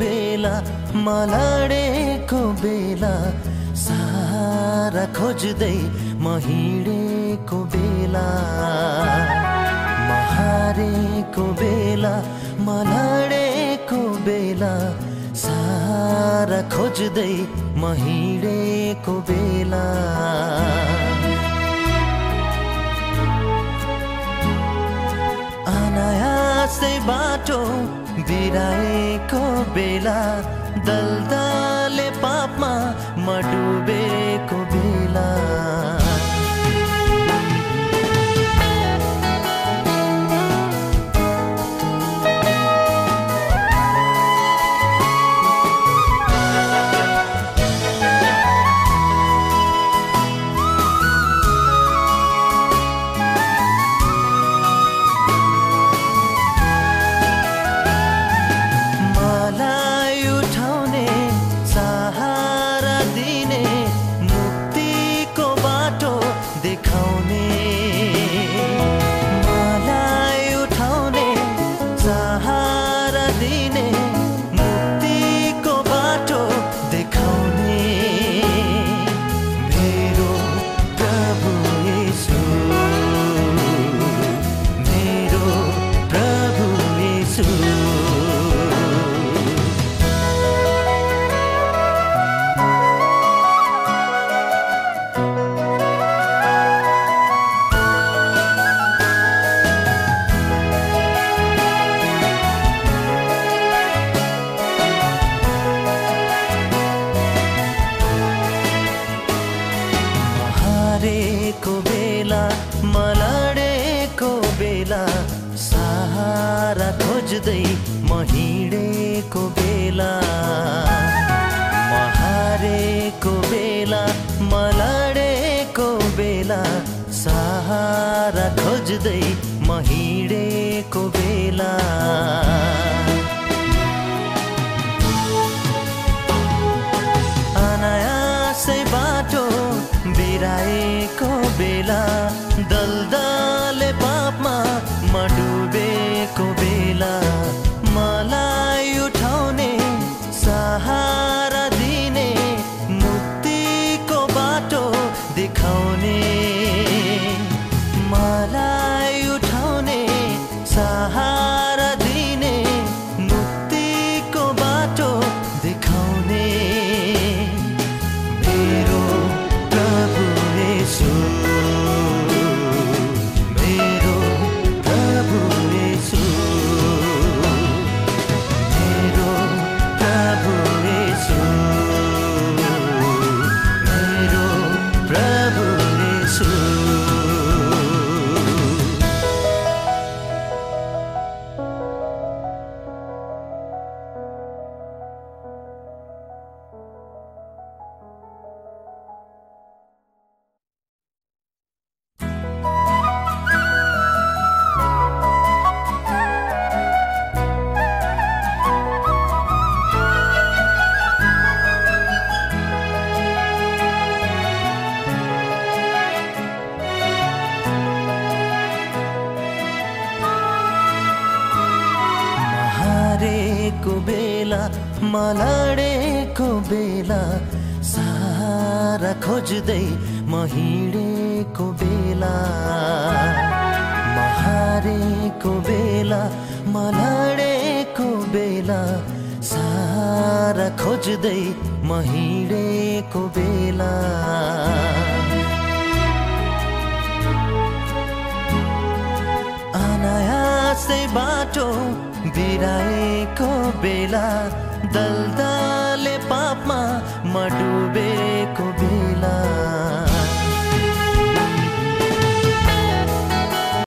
बेला मलडेको बेला सारा खोज्दै म हिँडेको बेला महारेको बेला मलडेको बेला सारा खोज्दै म हिँडेको बेला। अनायासै बाटो बिराएको बेला देखाउने हारेको बेला मलडेको बेला सहारा खोज्दै म हिँडेको बेला महारेको बेला मलडेको बेला सहारा खोज्दै म हिँडेको बेला। अनायासै बाटो बिराएको बेला दलदले हारेको बेला मलडेको बेला सारा खोज्दै म हिँडेको बेला महारेको बेला मलडेको बेला सारा खोज्दै म हिँडेको बेला। बाटो बिराएको बेला दलदले पापमा म बेला।